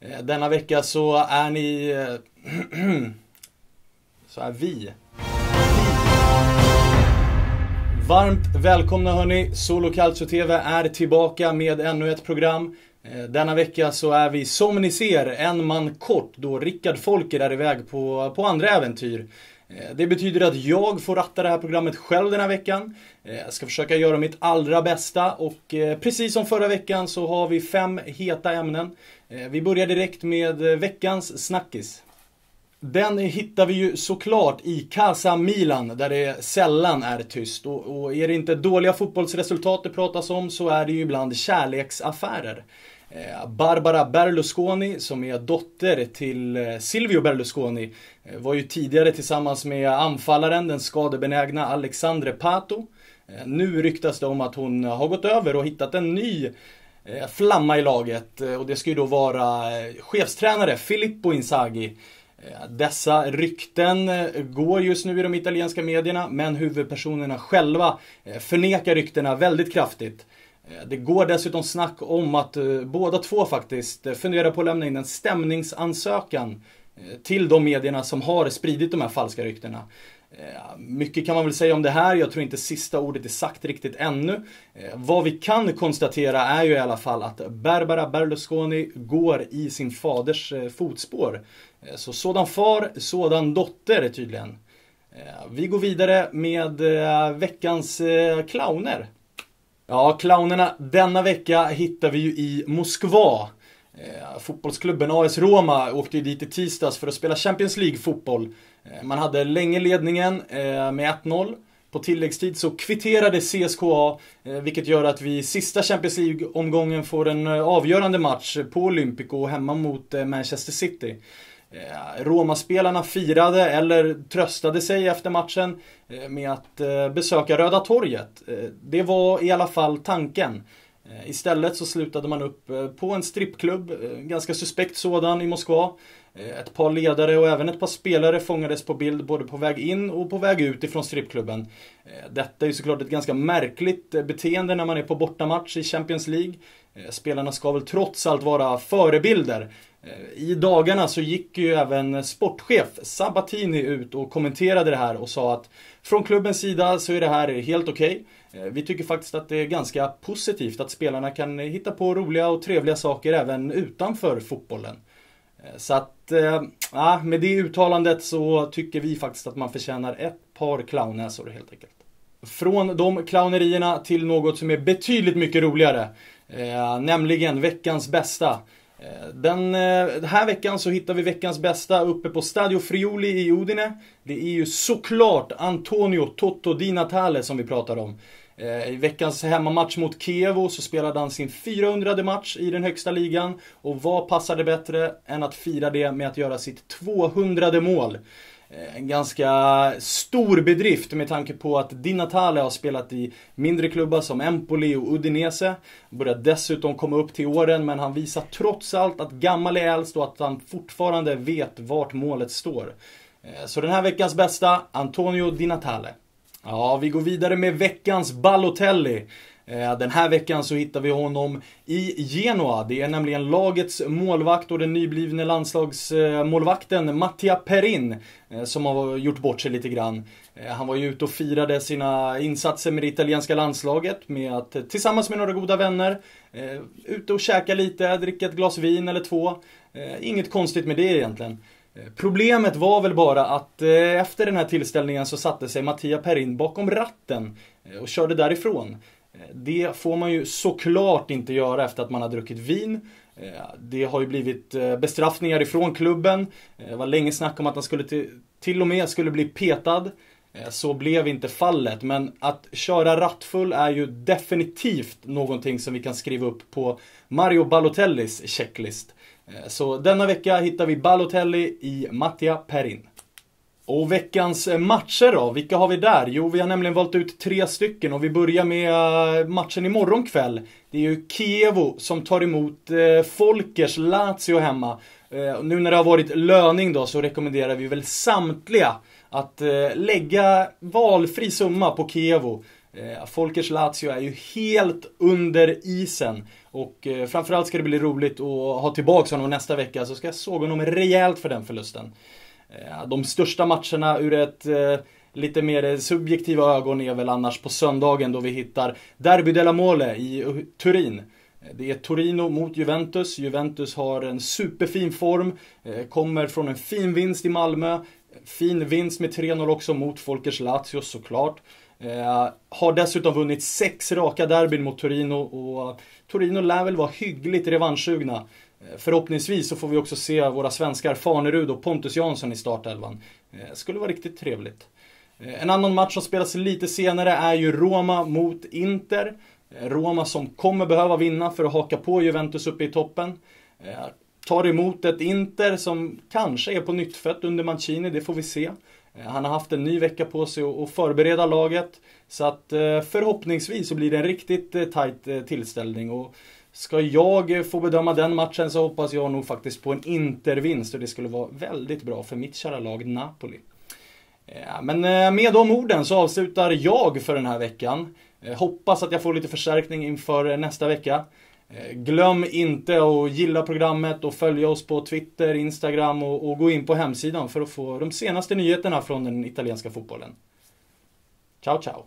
Eh, denna vecka så är ni... Eh, så är vi. Varmt välkomna hörni! Solo Calcio TV är tillbaka med ännu ett program. Eh, denna vecka så är vi som ni ser en man kort då Rickard Folker är iväg på, på andra äventyr. Eh, det betyder att jag får ratta det här programmet själv den här veckan. Eh, jag ska försöka göra mitt allra bästa och eh, precis som förra veckan så har vi fem heta ämnen. Vi börjar direkt med veckans snackis. Den hittar vi ju såklart i Casa Milan där det sällan är tyst. Och, och, är det inte dåliga fotbollsresultat det pratas om så är det ju ibland kärleksaffärer. Eh, Barbara Berlusconi som är dotter till eh, Silvio Berlusconi eh, var ju tidigare tillsammans med anfallaren, den skadebenägna Alexandre Pato. Nu ryktas det om att hon har gått över och hittat en ny flamma i laget och det ska ju då vara chefstränare Filippo Inzaghi. Dessa rykten går just nu i de italienska medierna men huvudpersonerna själva förnekar ryktena väldigt kraftigt. Eh, det går dessutom snack om att eh, båda två faktiskt eh, funderar på att lämna in en stämningsansökan till de medierna som har spridit de här falska ryktena. Mycket kan man väl säga om det här, jag tror inte sista ordet är sagt riktigt ännu. Vad vi kan konstatera är ju i alla fall att Barbara Berlusconi går i sin faders fotspår. Så sådan far, sådan dotter tydligen. Vi går vidare med veckans clowner. Ja, clownerna denna vecka hittar vi ju i Moskva. Eh, fotbollsklubben AS Roma åkte ju dit i tisdags för att spela Champions League-fotboll. Eh, man hade länge ledningen eh, med 1-0. På tilläggstid så kvitterade CSKA, vilket gör att vi i sista Champions League-omgången får en avgörande match på Olympico hemma mot Manchester City. Eh, Roma-spelarna firade eller tröstade sig efter matchen eh, med att eh, besöka Röda torget. Det var i alla fall tanken. Istället så slutade man upp på en strippklubb, ganska suspekt sådan i Moskva. Eh, ett par ledare och även ett par spelare fångades på bild både på väg in och på väg ut ifrån strippklubben. Eh, detta är ju såklart ett ganska märkligt eh, beteende när man är på bortamatch i Champions League. Spelarna ska väl trots allt vara förebilder. I dagarna så gick ju även sportchef Sabatini ut och kommenterade det här och sa att från klubbens sida så är det här helt okej. Okay. Vi tycker faktiskt att det är ganska positivt att spelarna kan hitta på roliga och trevliga saker även utanför fotbollen. Så att, eh, ja, med det uttalandet så tycker vi faktiskt att man förtjänar ett par clownnäsor helt enkelt. Från de clownerierna till något som är betydligt mycket roligare. Eh, nämligen veckans bästa. Eh, den, eh, den här veckan så hittar vi veckans bästa uppe på Stadio Friuli i Udine. Det är ju såklart Antonio Toto Di Natale som vi pratar om. Eh, I veckans hemmamatch mot Kievo så spelade han sin 400 match i den högsta ligan. Och vad passade bättre än att fira det med att göra sitt 200 mål? Eh, en ganska stor bedrift med tanke på att Di Natale har spelat i mindre klubbar som Empoli och Udinese. Börjar dessutom komma upp till åren men han visar trots allt att gammal är äldst och att han fortfarande vet vart målet står. Eh, så den här veckans bästa, Antonio Di Natale. Ja, vi går vidare med veckans Balotelli. Eh, den här veckan så hittar vi honom i Genoa. Det är nämligen lagets målvakt och den nyblivne landslagsmålvakten Mattia Perin eh, som har gjort bort sig lite grann. Eh, han var ju ute och firade sina insatser med det italienska landslaget med att tillsammans med några goda vänner ute och käka lite, dricka ett glas vin eller två. Inget konstigt med det egentligen. Eh, problemet var väl bara att eh, efter den här tillställningen så satte sig Mattia Perin bakom ratten eh, och körde därifrån. Det får man ju såklart inte göra efter att man har druckit vin. Det har ju blivit bestraffningar ifrån klubben. Det var länge snack om att han skulle till, till och med skulle bli petad. Så blev inte fallet, men att köra rattfull är ju definitivt någonting som vi kan skriva upp på Mario Balotellis checklist. Eh, så denna vecka hittar vi Balotelli i Mattia Perin. Och veckans eh, matcher då, vilka har vi där? Jo, vi har nämligen valt ut tre stycken och vi börjar med eh, matchen imorgon kväll. Det är ju Kievo som tar emot Folkers Lazio hemma. Nu när det har varit löning då så rekommenderar vi väl samtliga att lägga valfri summa på Kievo. Eh, Folkers Lazio är ju helt under isen. Och eh, framförallt ska det bli roligt att ha tillbaka honom nästa vecka så ska jag såga honom rejält för den förlusten. Eh, de största matcherna ur ett eh, lite mer subjektiva ögon är väl annars på söndagen då vi hittar Derby della Mole i Turin. Eh, det är Torino mot Juventus. Juventus har en superfin form, eh, kommer från en fin vinst i Malmö. Fin vinst med 3-0 också mot Folkers Lazio såklart. Eh, har dessutom vunnit sex raka derbyn mot Torino och eh, Torino lär väl vara hyggligt revanschsugna. Eh, förhoppningsvis så får vi också se våra svenskar Farnerud och Pontus Jansson i startelvan. Eh, skulle vara riktigt trevligt. Eh, en annan match som spelas lite senare är ju Roma mot Inter. Eh, Roma som kommer behöva vinna för att haka på Juventus uppe i toppen. Tar emot ett Inter som kanske är på nyttfött under Mancini, det får vi se. Eh, han har haft en ny vecka på sig att förbereda laget. Så att eh, förhoppningsvis så blir det en riktigt eh, tajt tillställning. Och ska jag få bedöma den matchen så hoppas jag nog faktiskt på en Intervinst och det skulle vara väldigt bra för mitt kära lag Napoli. Men med de orden så avslutar jag för den här veckan. Hoppas att jag får lite förstärkning inför nästa vecka. Eh, glöm inte att gilla programmet och följa oss på Twitter, Instagram och, och, gå in på hemsidan för att få de senaste nyheterna från den italienska fotbollen. Ciao ciao!